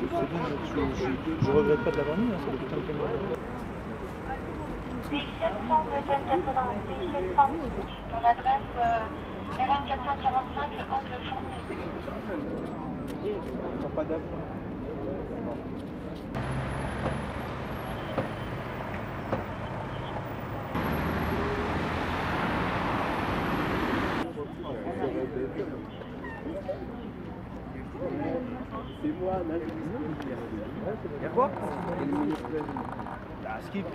je, je regrette pas de l'avoir mis, c'est le putain de camion. Ton adresse R1 445 angle Fournier. T'as pas d'app C'est moi, là, je Y'a quoi? Ah, skip.